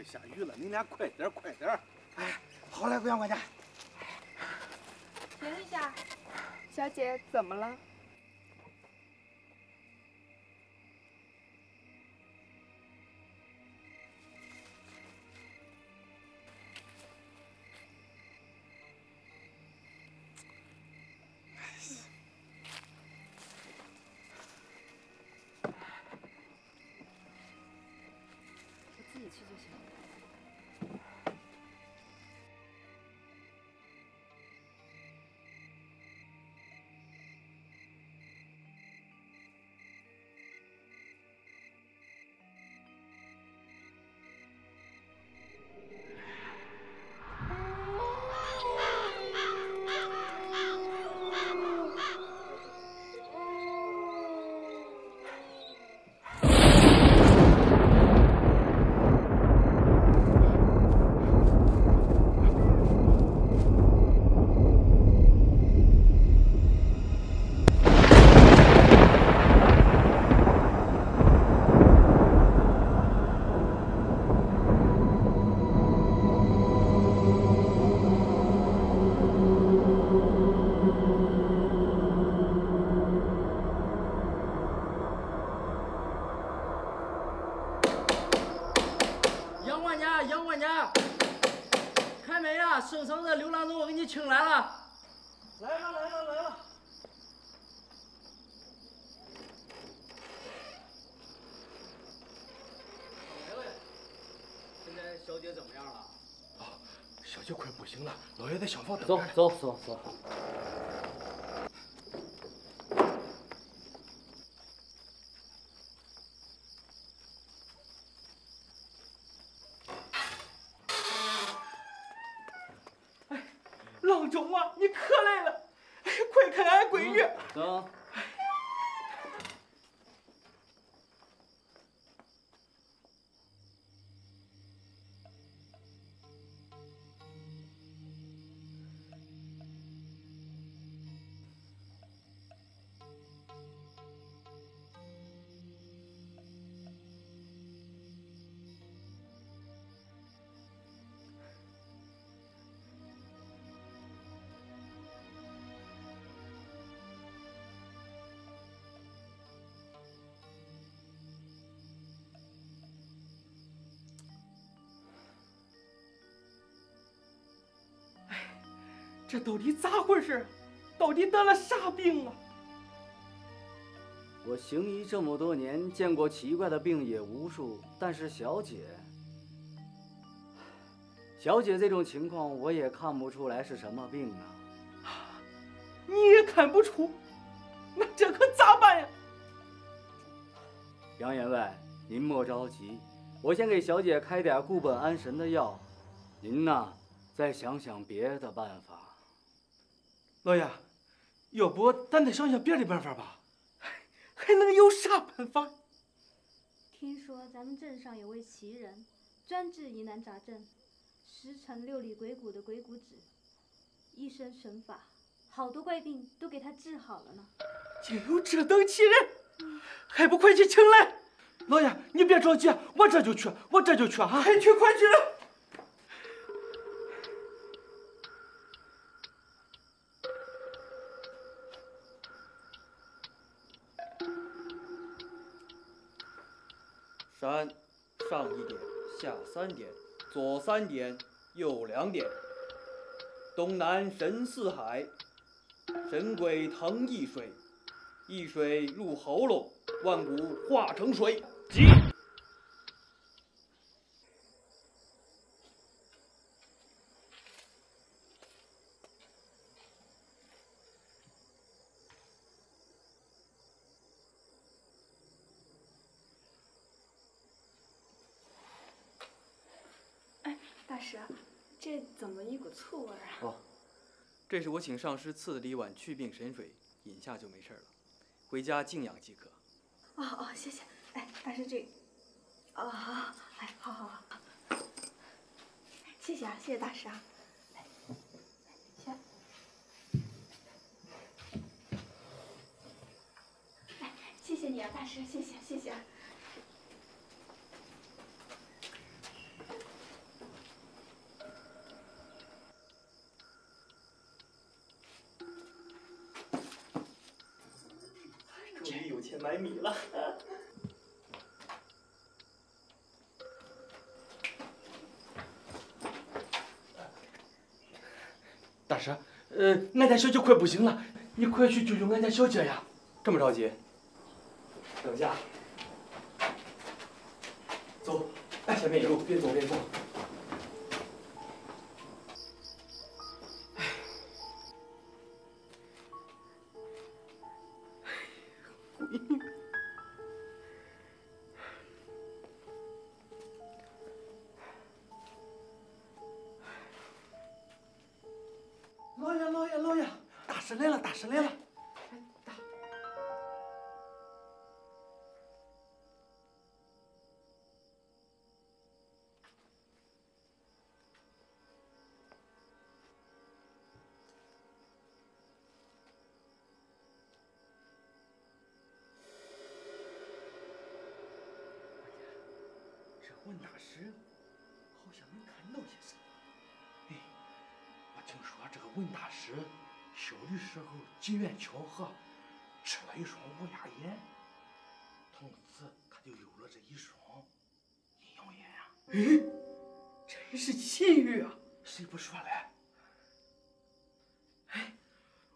快下雨了，你俩快点快点。哎，好嘞，不用管家。停一下，小姐怎么了？了，老爷在小房等走走走走。郎中啊，你可来了！哎，快看俺闺女。走。这到底咋回事？到底得了啥病啊？我行医这么多年，见过奇怪的病也无数，但是小姐，小姐这种情况我也看不出来是什么病啊。你也看不出？那这可咋办呀？杨员外，您莫着急，我先给小姐开点固本安神的药，您呐，再想想别的办法。老爷，要不咱再想想别的办法吧？还能有啥办法？听说咱们镇上有位奇人，专治疑难杂症，十成六里鬼谷的鬼谷子，一身神法，好多怪病都给他治好了呢。竟有这等奇人，还不快去请来？老爷，你别着急，我这就去，我这就去啊！快去，快去！上一点，下三点，左三点，右两点。东南神似海，神鬼腾一水，一水入喉咙，万古化成水。急！哎，大师，这怎醋味啊？哦，这是我请上师赐的一碗祛病神水，饮下就没事了，回家静养即可。哦哦，谢谢。哎，大师这，哦好，哎，好好好，谢谢啊，谢谢大师啊。行。哎，谢谢你啊，大师，谢谢谢谢。米了。大师，呃，俺家小姐快不行了，你快去救救俺家小姐呀！这么着急？等一下，走，前面有路，边走边说。问大师好像能看到些啥？哎，我听说这个文大师小的时候机缘巧合吃了一双乌鸦眼，从此他就有了这一双阴阳眼呀、哎，真是奇遇啊！谁不说嘞？哎，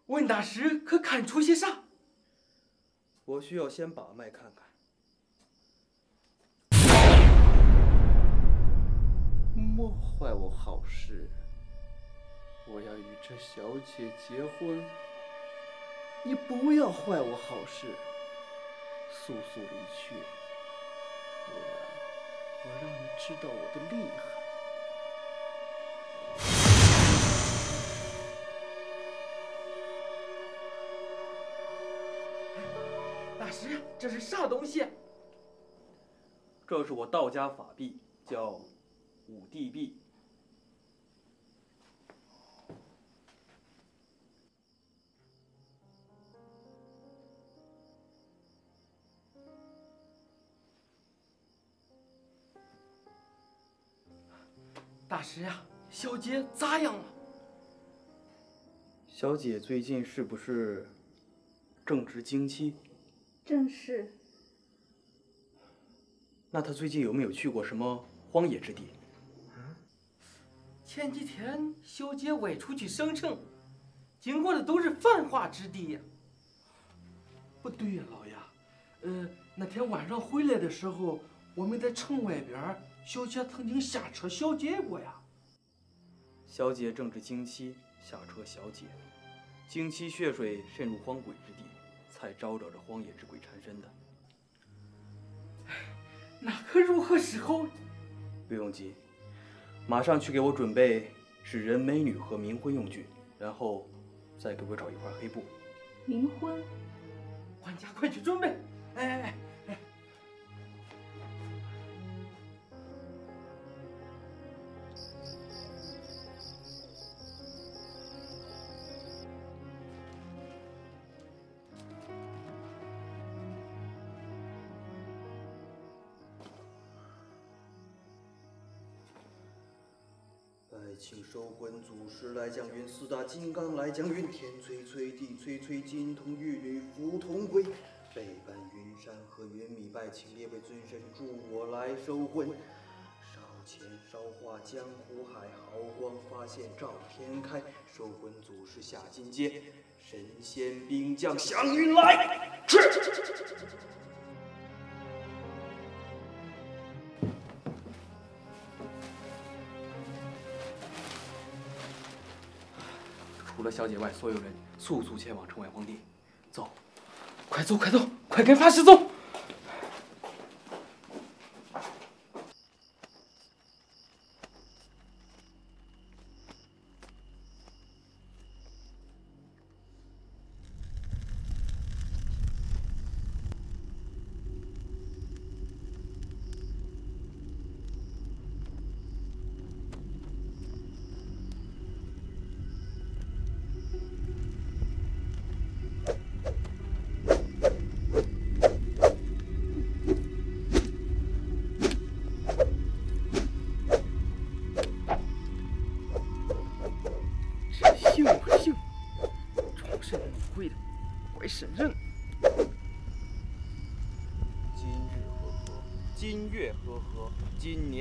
文大师可看出些啥？我需要先把脉看看。莫坏我好事，我要与这小姐结婚，你不要坏我好事，速速离去，不然我让你知道我的厉害。大师，这是啥东西？这是我道家法币，叫五帝币。大师呀，小姐咋样了？小姐最近是不是正值经期？正是。那她最近有没有去过什么荒野之地？前几天小姐外出去省城，经过的都是繁华之地呀。不对呀，老爷，呃，那天晚上回来的时候，我们在城外边，小姐曾经下车小解过呀。小姐正值经期，下车小解，经期血水渗入荒鬼之地，才招惹着荒野之鬼缠身的。那可如何是好？不用急，马上去给我准备纸人、美女和冥婚用具，然后再给我找一块黑布。冥婚，管家，快去准备！哎哎哎收魂祖师来将云，四大金刚来将云，天催催，地催催，金童玉女福同归。北半云山和云米拜请列位尊神助我来收魂。烧钱烧化江湖海，好光发现照天开。收魂祖师下金阶，神仙兵将祥云来。去。和小姐外，所有人速速前往城外荒地。走，快走，快走，快跟法师走！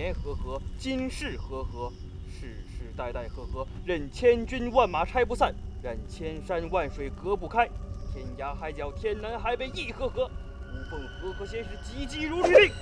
年和合，今世和合，世世代代和合。任千军万马拆不散，任千山万水隔不开。天涯海角，天南海北亦和合。吾奉和合先是急急如律令。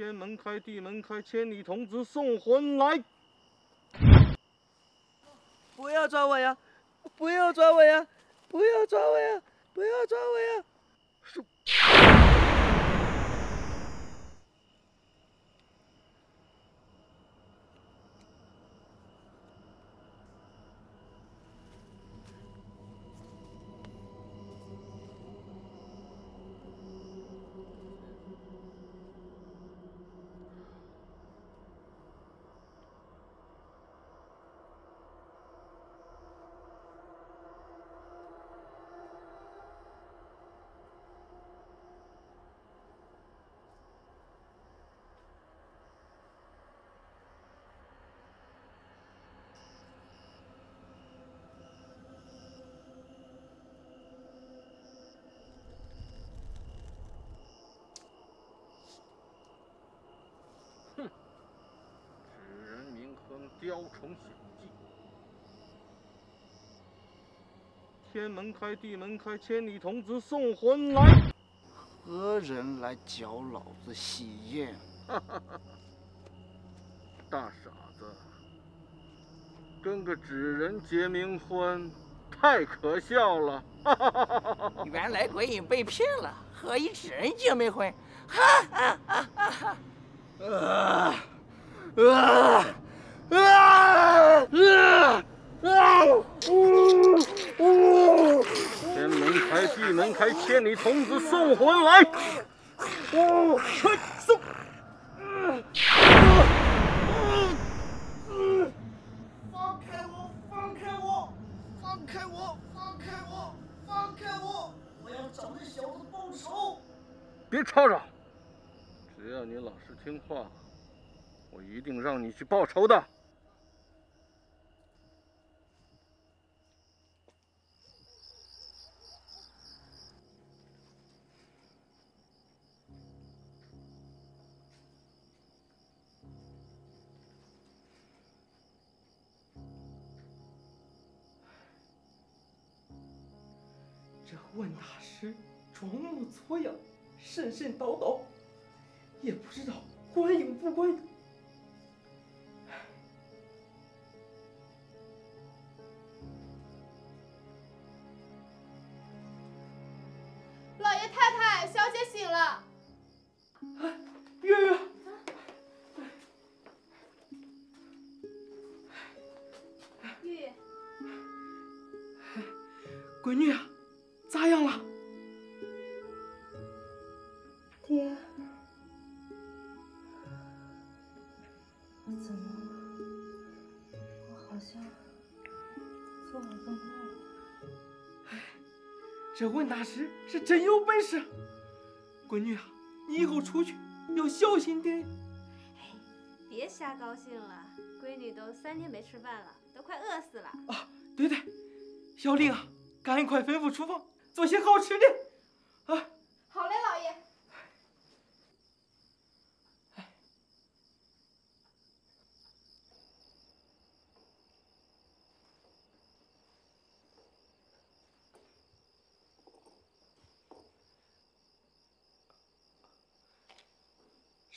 天门开，地门开，千里童子送魂来。不要抓我呀！不要抓我呀！不要抓我呀！不要抓我呀！纸人名亨，雕虫小技。天门开，地门开，千里童子送魂来。何人来搅老子喜宴？大傻子，跟个纸人结冥婚，太可笑了。原来鬼影被骗了，和一纸人结没婚，啊啊！啊啊啊啊啊！呜呜！天门开，地门开，千里童子送魂来。呜！快送！放开我！放开我！放开我！放开我！放开我！我要找那小子报仇！别吵吵，只要你老实听话，我一定让你去报仇的。模作样，神神叨叨，也不知道管用不管用。做了个梦。这问大师是真有本事。闺女啊，你以后出去要小心点。别瞎高兴了，闺女都三天没吃饭了，都快饿死了。啊，对对，小玲啊，赶快吩咐厨房做些好吃的。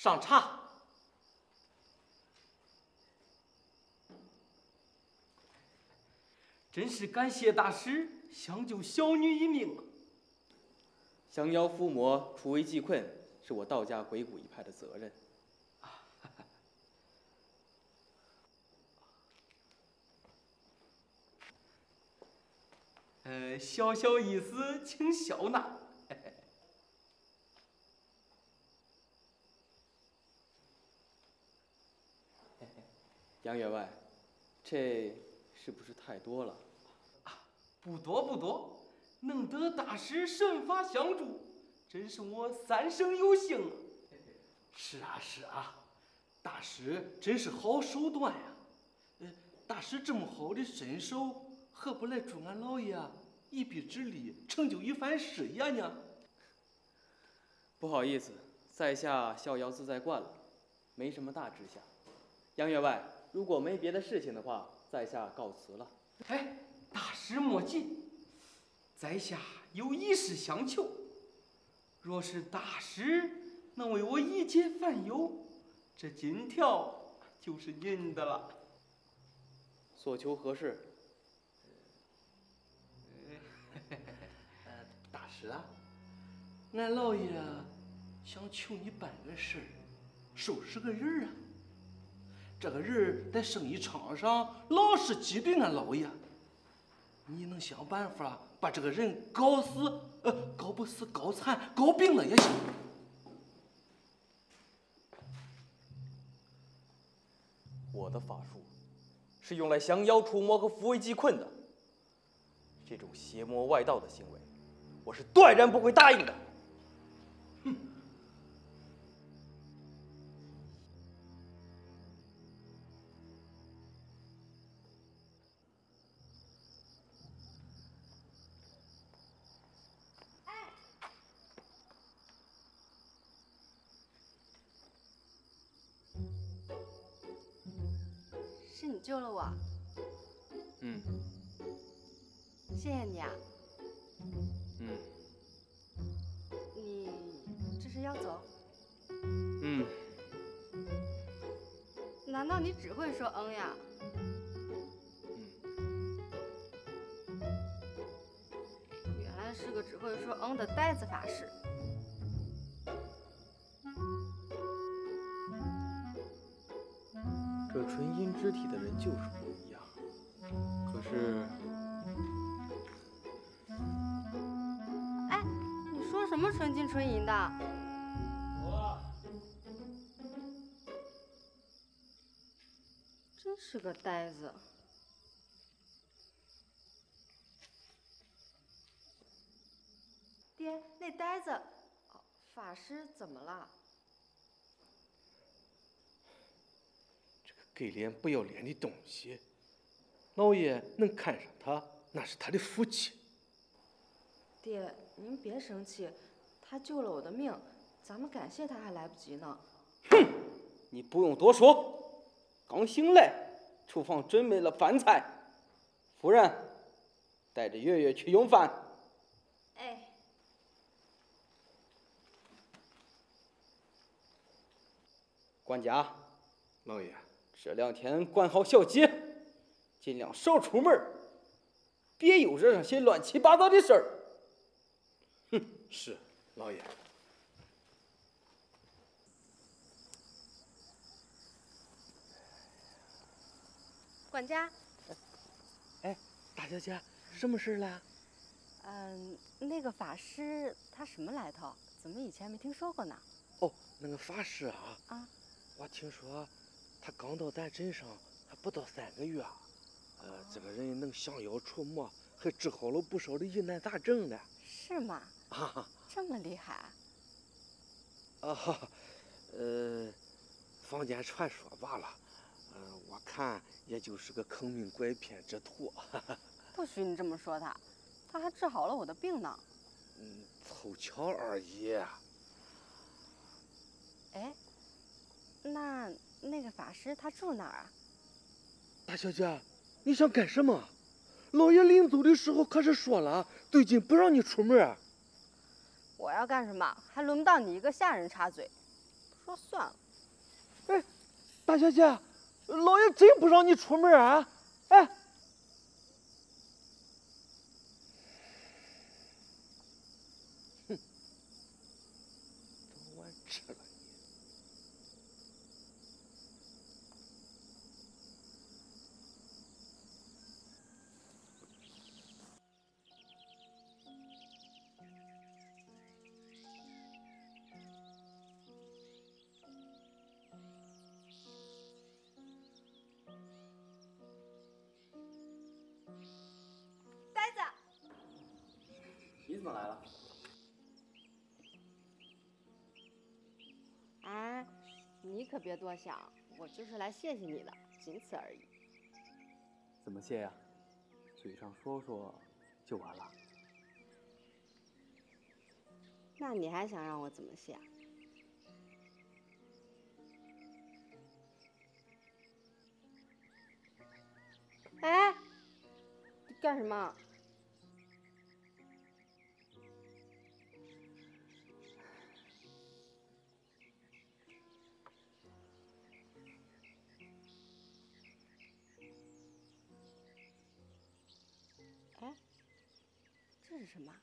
上茶。真是感谢大师相救小女一命啊。降妖伏魔，除危济困，是我道家鬼谷一派的责任。小小意思，请笑纳。杨员外，这是不是太多了？不多不多，能得大师神法相助，真是我三生有幸。是啊是啊，大师真是好手段呀！呃，大师这么好的身手，何不来助俺老爷一臂之力，成就一番事业呢？不好意思，在下逍遥自在惯了，没什么大志向。杨员外，如果没别的事情的话，在下告辞了。哎，大师莫急，在下有一事相求。若是大师能为我一解烦忧，这金条就是您的了。所求何事？呃，大师啊，俺老爷想求你办个事儿，收拾个人儿啊。这个人在生意场上老是挤兑俺老爷，你能想办法把这个人搞死？呃，搞不死，搞残，搞病了也行。我的法术是用来降妖除魔和扶危济困的，这种邪魔外道的行为，我是断然不会答应的。救了我，嗯谢谢你啊！嗯你这是要走？嗯，难道你只会说嗯呀？原来是个只会说嗯的呆子法师。肢体的人就是不一样。可是，哎，你说什么纯金纯银的？我真是个呆子。爹，那呆子，法师怎么了？给脸不要脸的东西，老爷能看上他，那是他的福气。爹，您别生气，他救了我的命，咱们感谢他还来不及呢。哼你不用多说。刚醒来，厨房准备了饭菜，夫人，带着月月去用饭。哎，管家，老爷，这两天管好小姐，尽量少出门儿，别又惹上些乱七八糟的事儿。哼，是老爷。管家，哎，大小姐，什么事了？嗯，那个法师他什么来头？怎么以前没听说过呢？哦，那个法师啊，啊，我听说他刚到咱镇上还不到三个月，呃，这个人能降妖除魔，还治好了不少的疑难杂症呢。是吗？啊这么厉害？啊，呃，坊间传说罢了，呃，我看也就是个坑蒙拐骗之徒。不许你这么说他，他还治好了我的病呢。嗯，凑巧而已。哎，那那个法师他住哪儿啊？大小姐，你想干什么？老爷临走的时候可是说了，最近不让你出门啊。我要干什么？还轮不到你一个下人插嘴。说算了。哎，大小姐，老爷真不让你出门啊？哎，你可别多想，我就是来谢谢你的，仅此而已。怎么谢呀？嘴上说说就完了？那你还想让我怎么谢？哎，干什么？这是什么？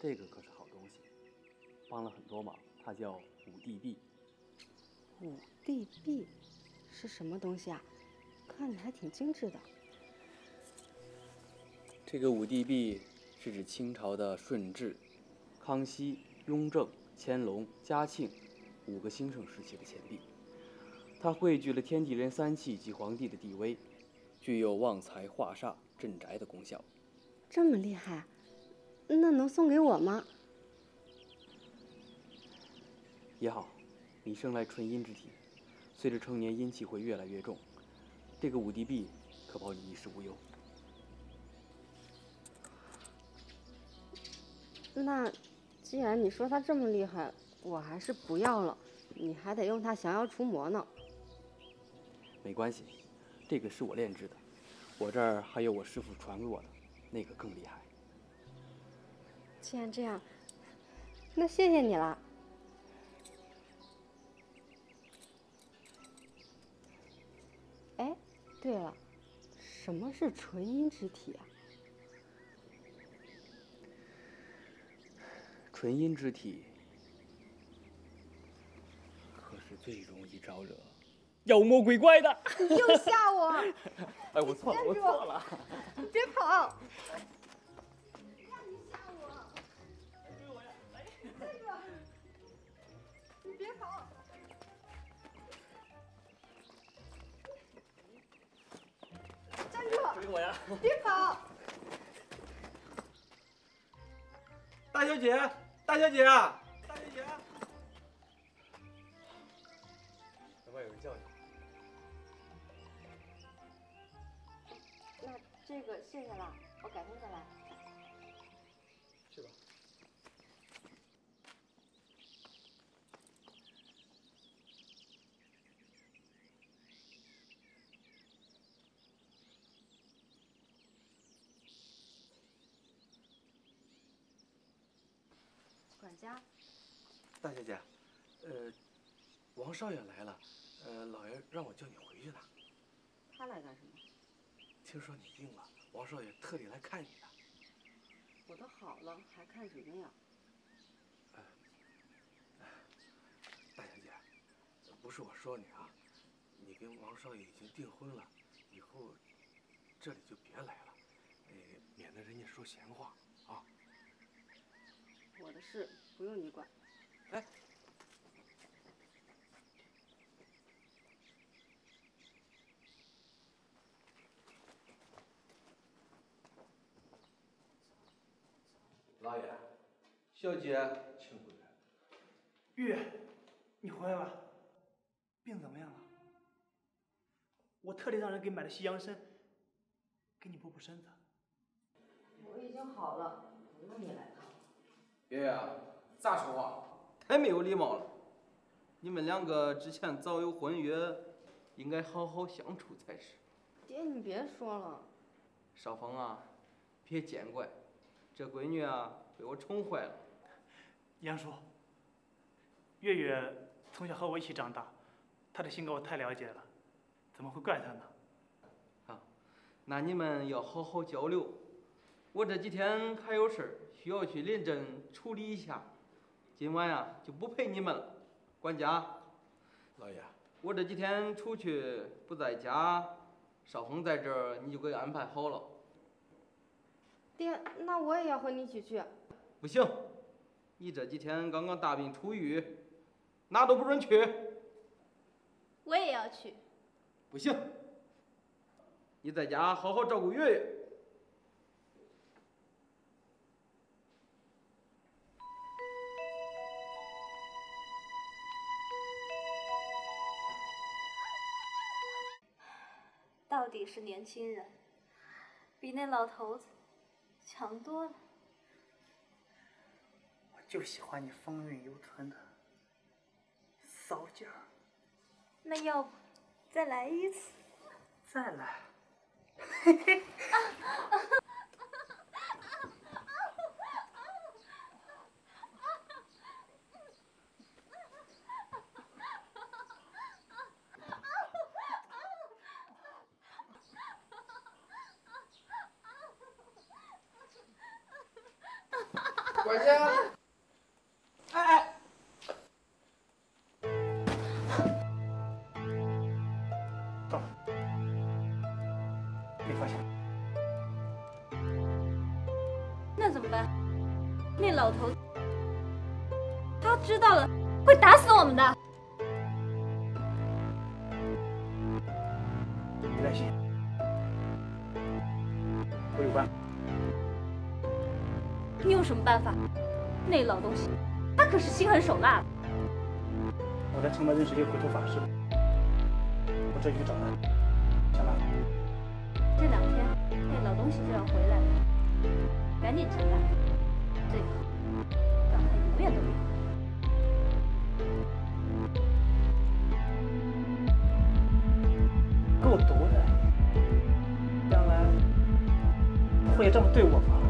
这个可是好东西，帮了很多忙。它叫五帝币。五帝币是什么东西啊？看着还挺精致的。这个五帝币是指清朝的顺治、康熙、雍正、乾隆、嘉庆五个兴盛时期的钱币。它汇聚了天地人三气及皇帝的地威，具有旺财化煞、镇宅的功效。这么厉害，那能送给我吗？也好，你生来纯阴之体，随着成年阴气会越来越重，这个五帝币可保你衣食无忧。那既然你说它这么厉害，我还是不要了。你还得用它降妖除魔呢。没关系，这个是我炼制的，我这儿还有我师傅传给我的，那个更厉害。既然这样，那谢谢你了。哎，对了，什么是纯阴之体啊？纯阴之体可是最容易招惹妖魔鬼怪的。你 又吓我！哎，我错了，我错了。你别跑！你别跑！站住！追我呀！别跑！大小姐，大小姐，这个谢谢了，我改天再来。去吧。管家，大小姐，呃，王少爷来了，呃，老爷让我叫你回去呢。他来干什么？听说你病了，王少爷特地来看你的。我都好了，还看什么呀？哎大小姐，不是我说你啊，你跟王少爷已经订婚了，以后这里就别来了，呃，免得人家说闲话啊。我的事不用你管。哎，老爷，小姐，请回来。玉，你回来了，病怎么样了？我特地让人给买了西洋参，给你补补身子。我已经好了，不用你来看。爷爷，咋说话？太没有礼貌了！你们两个之前早有婚约，应该好好相处才是。爹，你别说了。少峰啊，别见怪，这闺女啊被我宠坏了。杨叔，月月从小和我一起长大，她的性格我太了解了，怎么会怪她呢？啊，那你们要好好交流。我这几天还有事儿需要去临镇处理一下，今晚呀就不陪你们了。管家，老爷，我这几天出去不在家，少峰在这儿，你就给安排好了。那我也要和你一起去。不行你这几天刚刚大病初愈哪都不准去。我也要去。不行你在家好好照顾月月到底是年轻人比那老头子强多了。我就喜欢你风韵犹存的骚劲儿。那要不再来一次？再来。管家，哎哎，到了，没发现。那怎么办？那老头，他知道了会打死我们的。办法？那老东西，他可是心狠手辣的。我在城外认识一个回头法师，我这就去找他，想办法。这两天那老东西就要回来了，赶紧想办法，最好让他永远都够毒的，将来会这么对我吗？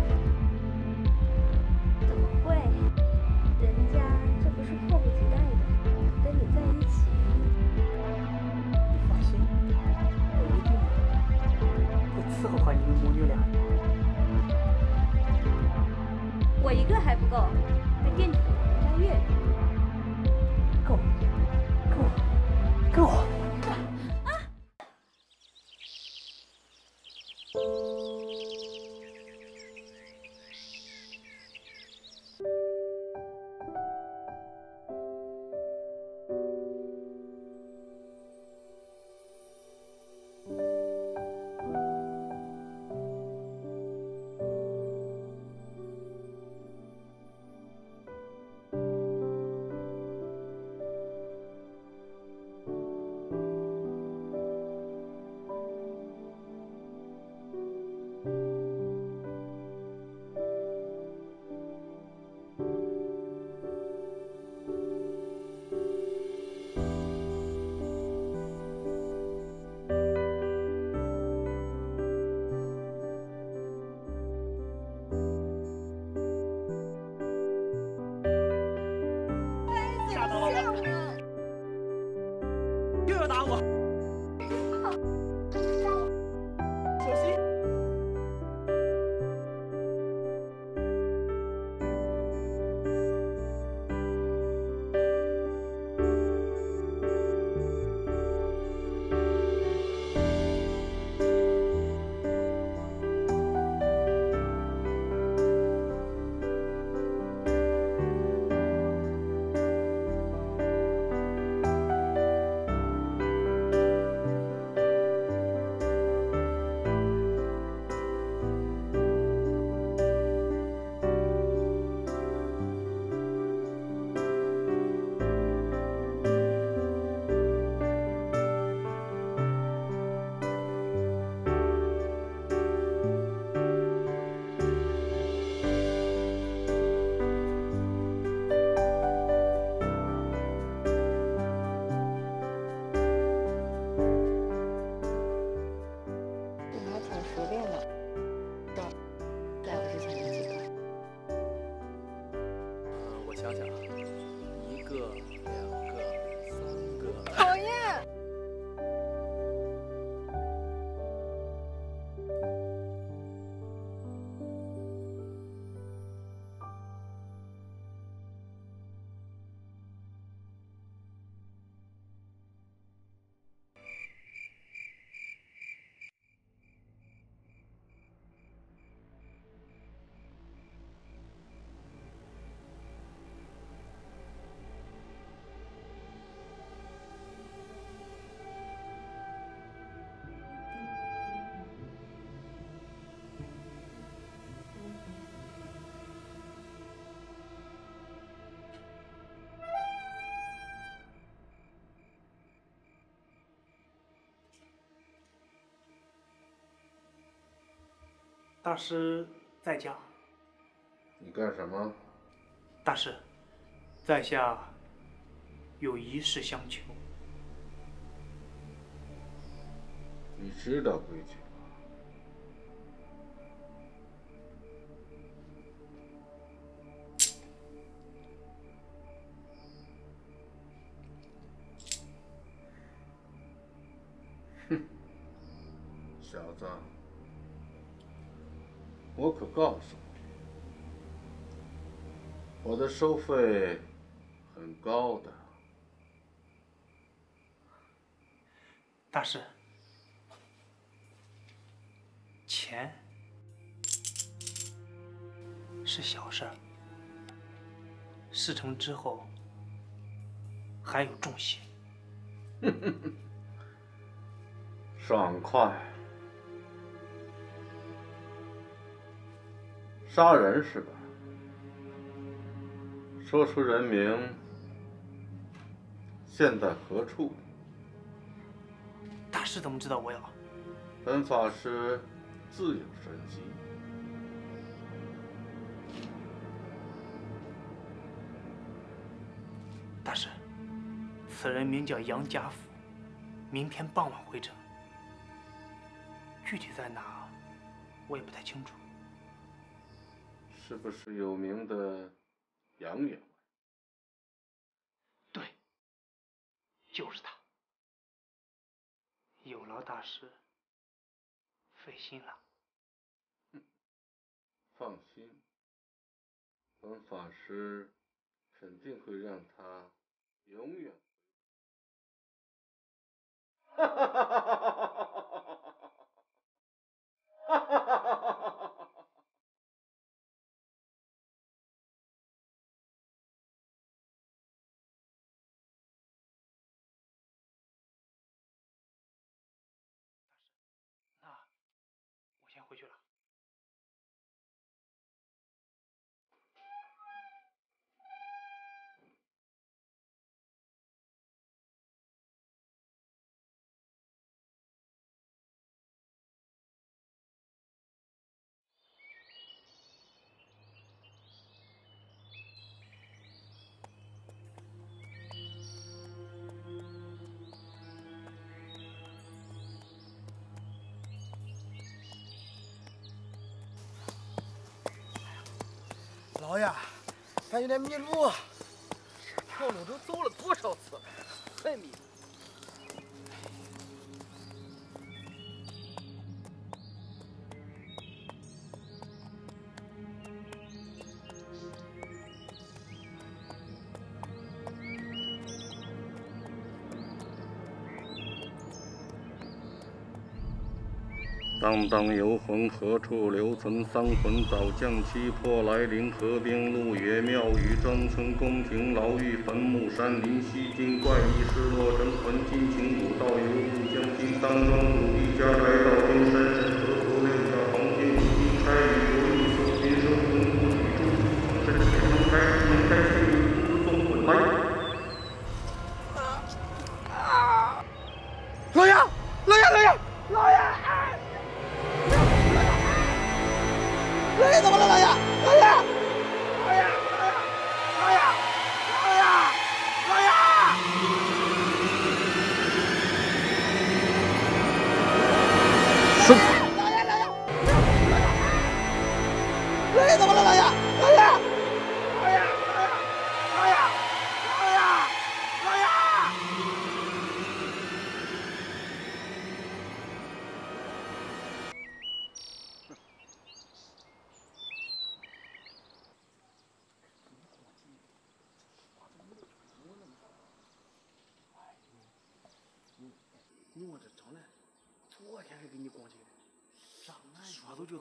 大师在家。你干什么？大师，在下有一事相求。你知道规矩吗？哼，小子，我可告诉你，我的收费很高的。大师，钱是小事儿，事成之后还有重谢。爽快，杀人是吧？说出人名，现在何处？大师怎么知道我有？本法师自有神机。大师，此人名叫杨家福，明天傍晚回城。具体在哪，我也不太清楚。是不是有名的杨员外？对，就是他。有劳大师费心了。放心，本法师肯定会让他永远。哈哈哈哈哈哈！哈哈哈哈哈！那哎呀，咱有点迷路，这条路都走了多少次了，还迷路。荡荡游魂何处留？存丧魂早将七魄来临。河边鹿野庙宇庄村宫廷牢狱坟墓山林西京怪异失落真魂金情古道游牧江心当庄主一家宅到金山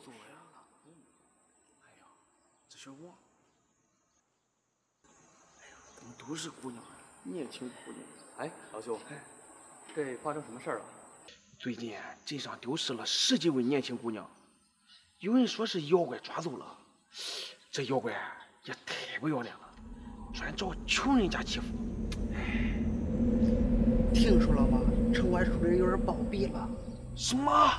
说走就走呀。哎呀，这小王，哎呀，怎么都是姑娘，年轻姑娘。哎，老兄，哎这发生什么事儿了？最近镇上丢失了十几位年轻姑娘，有人说是妖怪抓走了。这妖怪也太不要脸了，专找穷人家欺负。听说了吗？城管处人有人暴毙了。什么？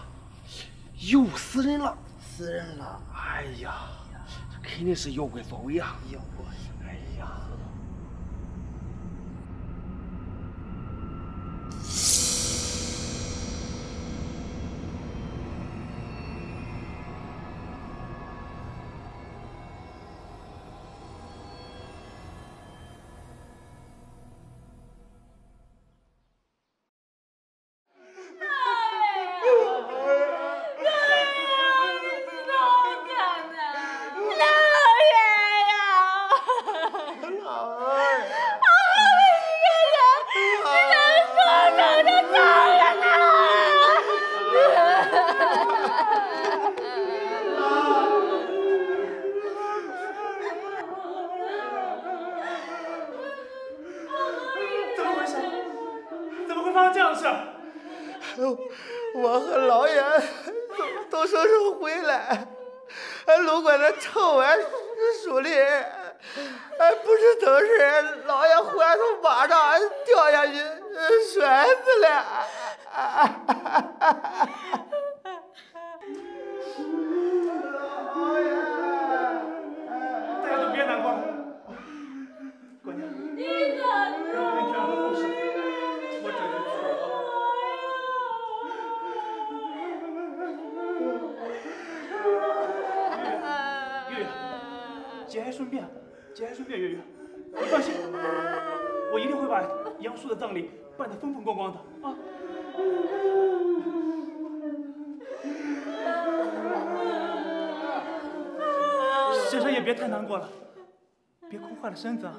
又死人了？死死人了。哎呀，这肯定是妖怪作为啊！妖怪，别太难过了，别哭坏了身子啊。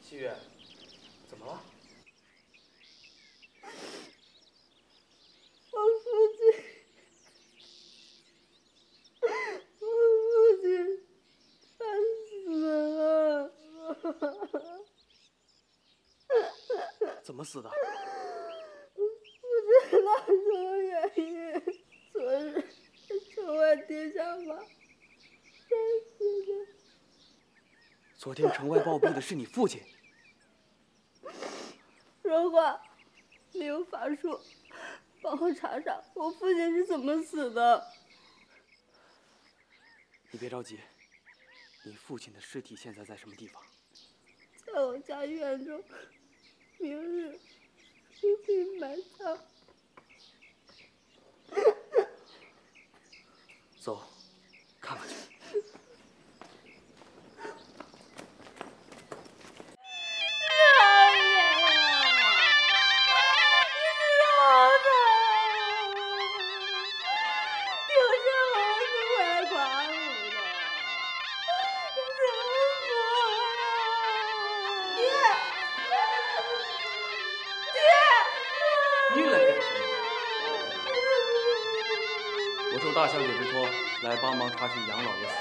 西月，怎么了？我父亲，我父亲，他死了。怎么死的？不知道什么原因，昨日城外跌下马，摔死的。昨天城外暴毙的是你父亲。荣华，你有法术，帮我查查我父亲是怎么死的。你别着急，你父亲的尸体现在在什么地方？在我家院中，明日一定埋葬。走，看看去。他去养老爷死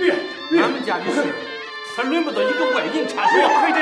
因。月，咱们家的事，还轮不到一个外人插手。不可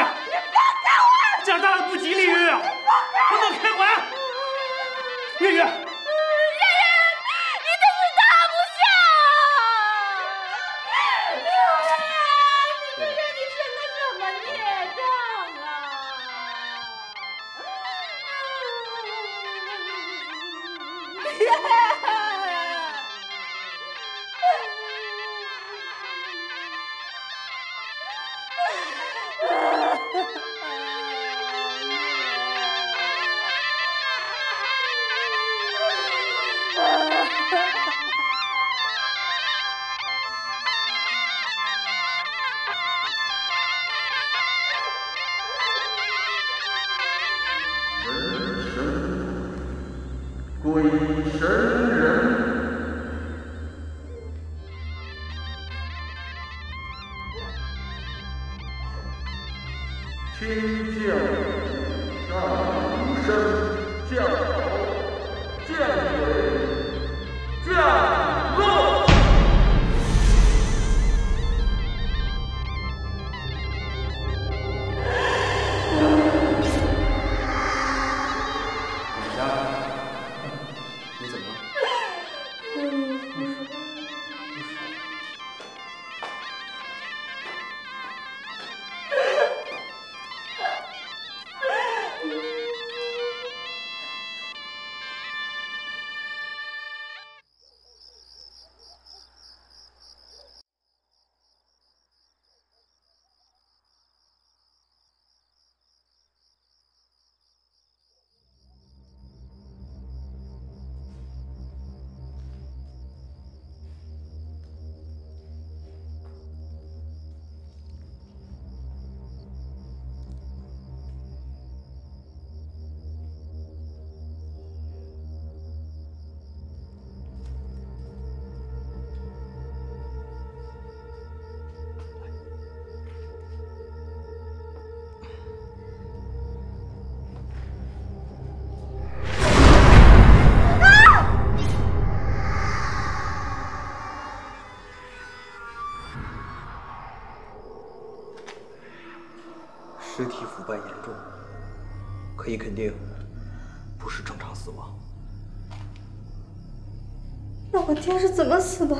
那我爹是怎么死的？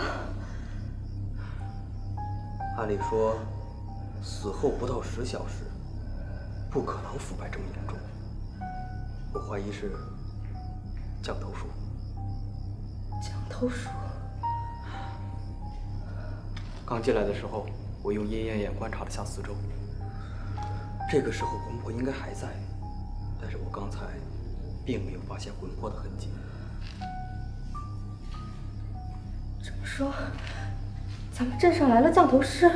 按理说，死后不到十小时，不可能腐败这么严重。我怀疑是降头术。降头术。刚进来的时候，我用阴眼眼观察了下四周。这个时候魂魄应该还在，但是我刚才并没有发现魂魄的痕迹。这么说，咱们镇上来了降头师。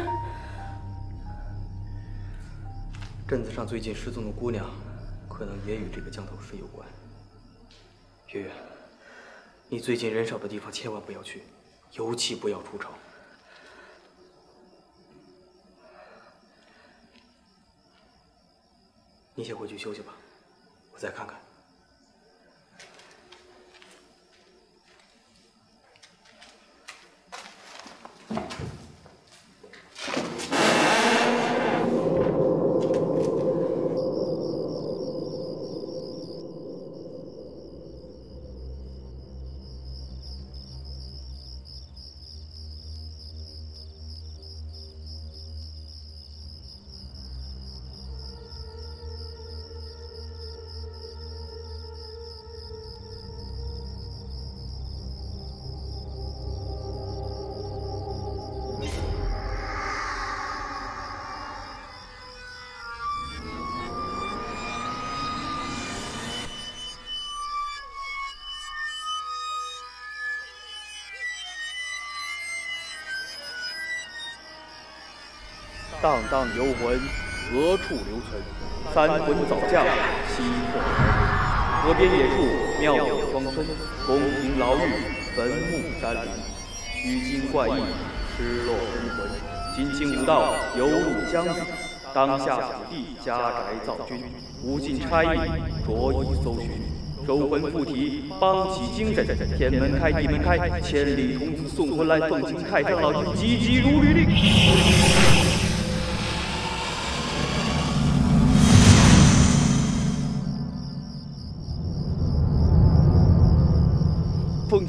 镇子上最近失踪的姑娘，可能也与这个降头师有关。月月，你最近人少的地方千万不要去，尤其不要出城。你先回去休息吧，我再看看。荡荡游魂，何处留存？三魂早降，西破来临。河边野处，妙有双生。宫廷牢狱，坟墓山林。虚惊怪异，失落孤魂。今清无道，犹入江底。当下此地，家宅造君。无尽差役，着衣搜寻。收魂附体，帮起精神。天门开，地门开，千里童子送魂来，奉请太上老君急急如律令。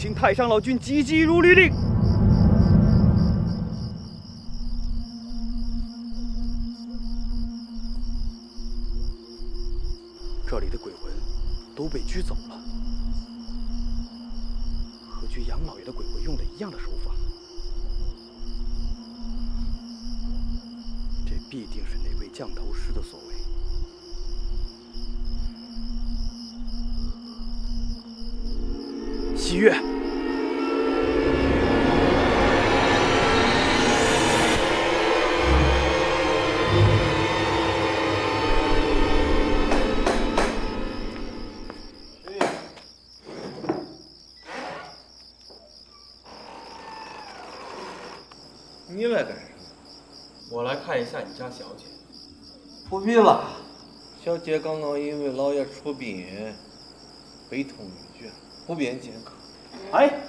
请太上老君急急如律令。刚刚因为老爷出殡，悲痛欲绝，不便见客。哎。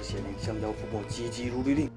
入室县令相交父母，急急如律令。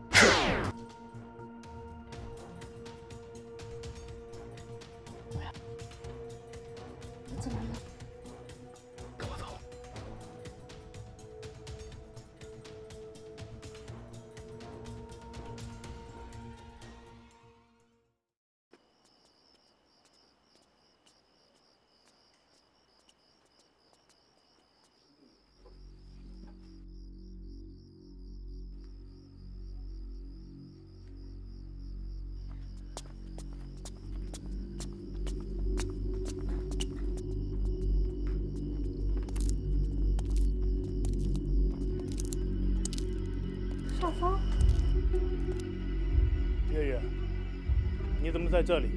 在这里。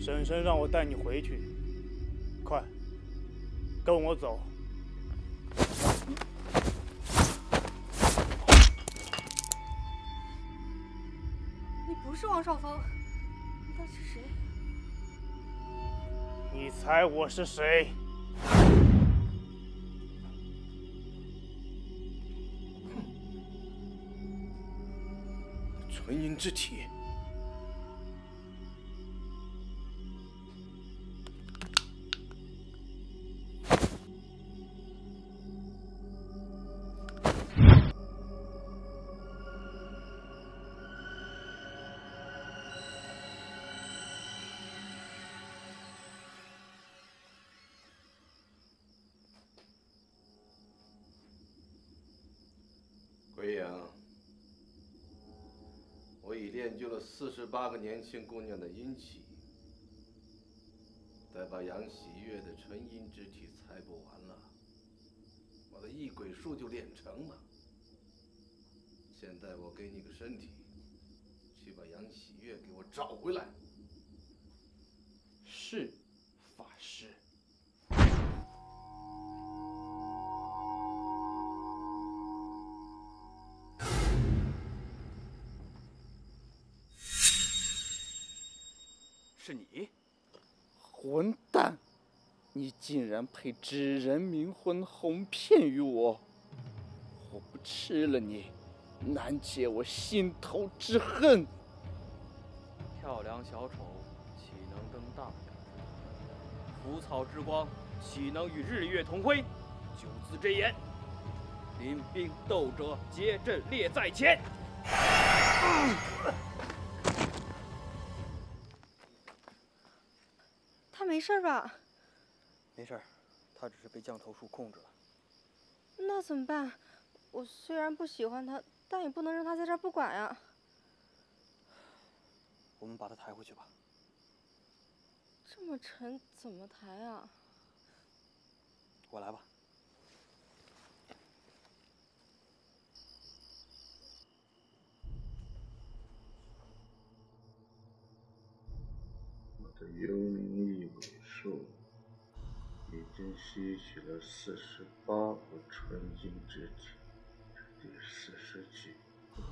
婶婶让我带你回去，快，跟我走。你不是王少峰，那是谁？你猜我是谁？纯阴之体。鬼影，我已练就了四十八个年轻姑娘的阴气，待把杨喜悦的纯阴之体采补完了，我的异鬼术就练成了。现在我给你个身体，去把杨喜悦给我找回来。是，混蛋！你竟然配纸人冥魂哄骗于我！我不吃了你，难解我心头之恨。跳梁小丑岂能登大雅之堂？浮草之光岂能与日月同辉？九字真言：临兵斗者皆阵列在前。事吧？没事，他只是被降头术控制了。那怎么办？我虽然不喜欢他，但也不能让他在这儿不管呀。我们把他抬回去吧。这么沉，怎么抬啊？我来吧。的幽冥异鬼术已经吸取了四十八个纯净之体，第四十九个，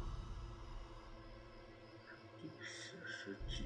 第四十九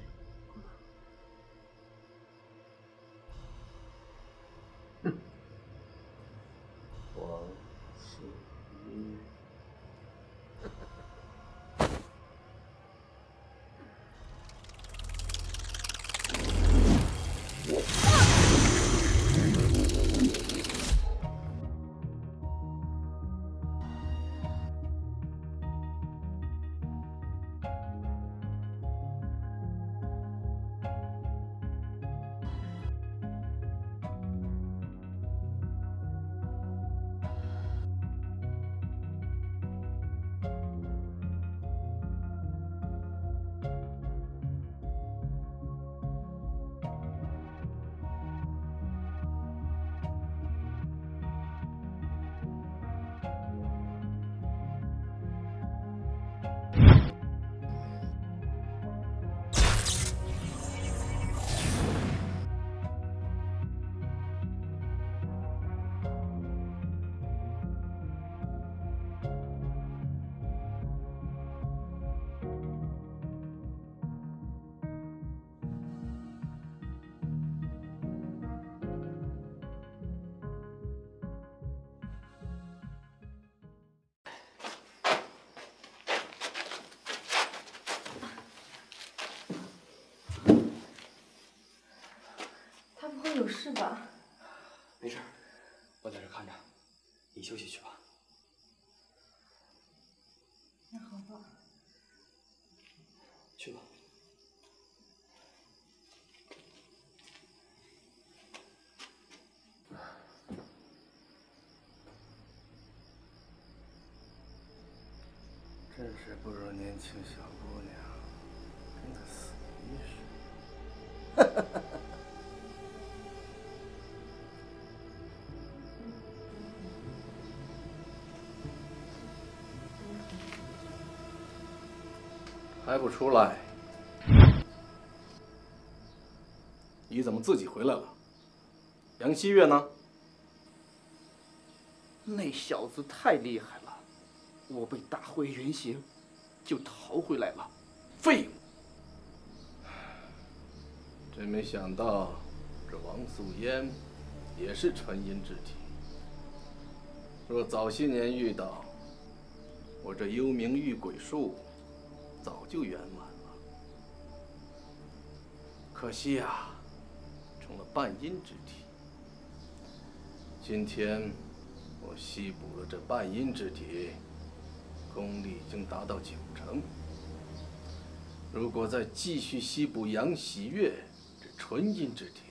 不会有事吧？没事，我在这看着，你休息去吧。那好吧。去吧。真是不如年轻小还不出来？你怎么自己回来了？杨希月呢？那小子太厉害了，我被打回原形，就逃回来了。废物！真没想到，这王素烟也是纯阴之体。若早些年遇到，我这幽冥御鬼术早就圆满了。可惜呀，成了半阴之体。今天我吸补了这半阴之体，功力已经达到九成。如果再继续吸补杨喜月这纯阴之体，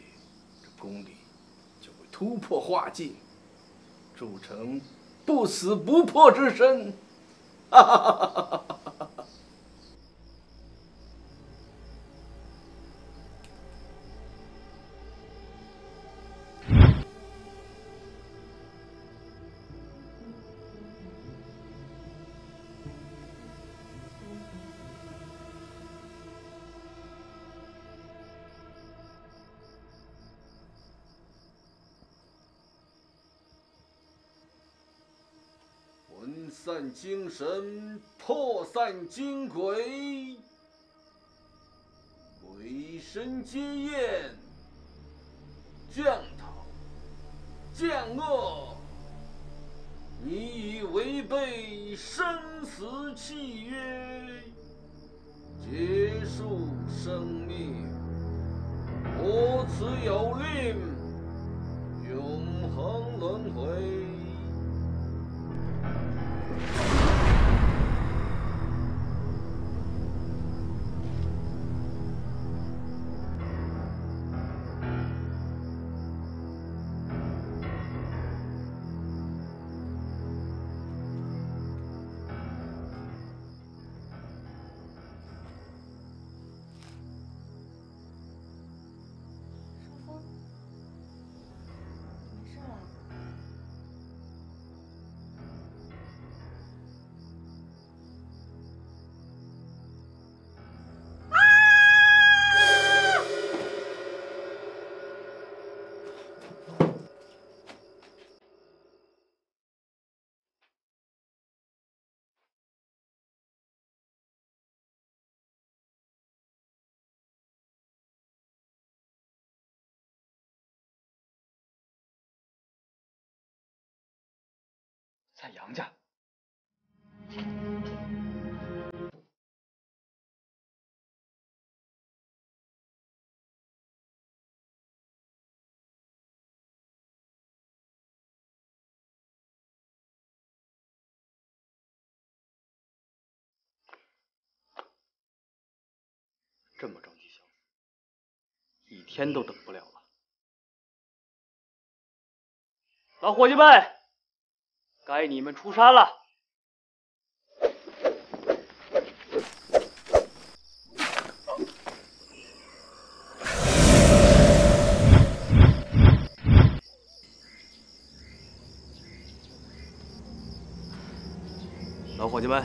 这功力就会突破化境，铸成不死不破之身。哈哈哈哈哈散精神，破散精鬼，鬼神皆厌，降讨，降恶，你已违背生死契约，结束生命，我此有令，永恒轮回。在杨家。这么着急消失，一天都等不了了。老伙计们，该你们出山了。老伙计们，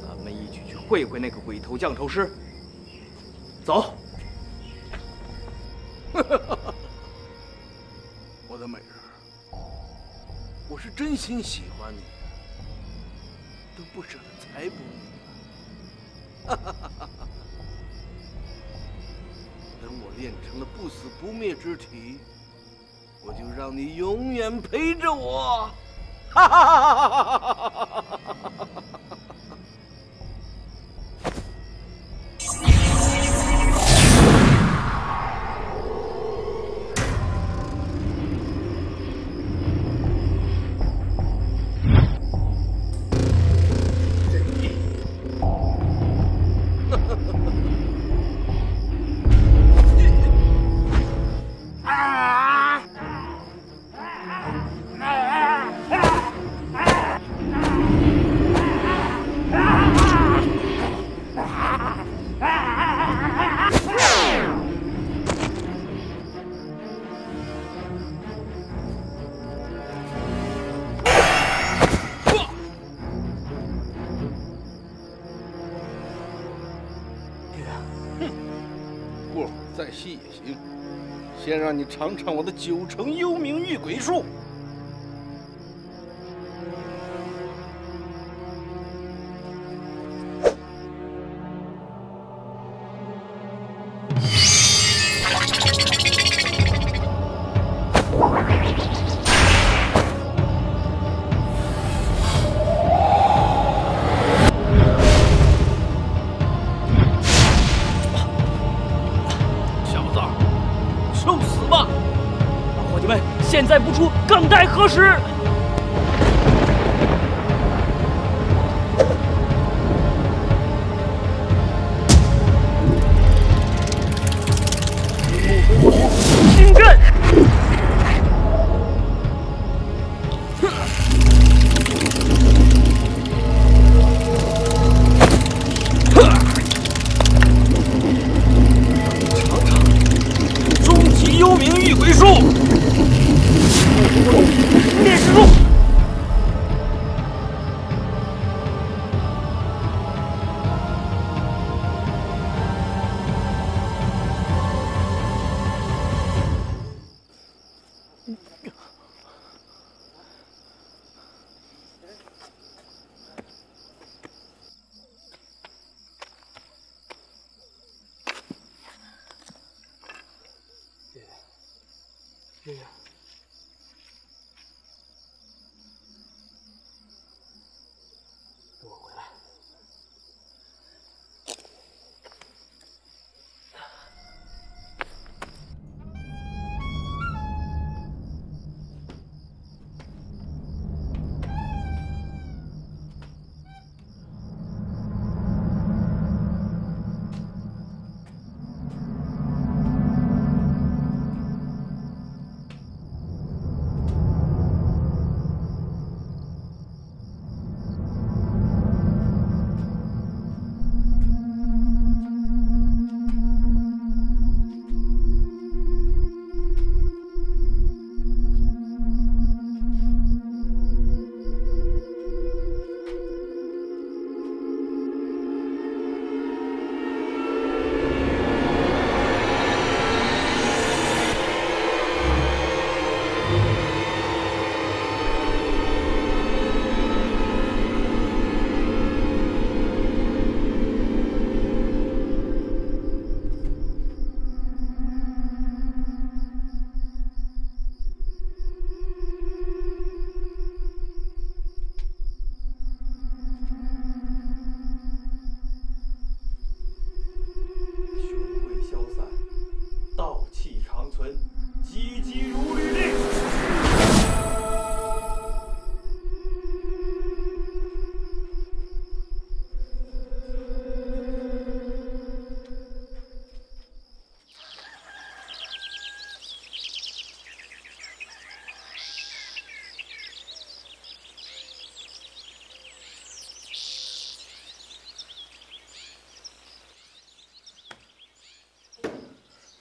咱们一起去会会那个鬼头降头师。走。真心喜欢你，都不舍得裁补你了。等我练成了不死不灭之体，我就让你永远陪着我。哈哈哈哈哈哈！让你尝尝我的九成幽冥御鬼术。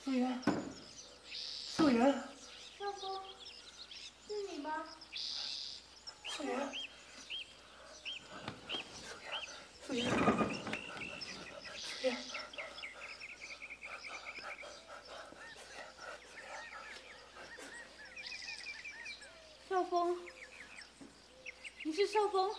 素颜，素颜，少峰，是你吗？素颜，素颜，素颜。少峰，你是少峰？